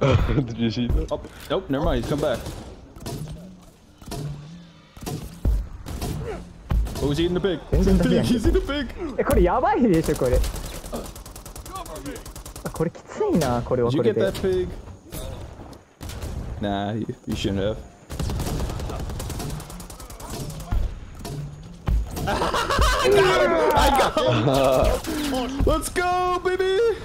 Did you see that? Oh, nope, never mind. He's come back. Oh, he's eating the pig. He's eating the pig. He's eating the pig. Eh, え、これやばいでしょ、これ。あこれきついな、これは Did you get that pig? Nah, you, you shouldn't have. I got him! I got him! Let's go, baby!